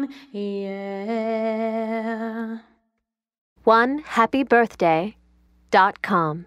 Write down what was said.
mine, yeah. One happy birthday dot com.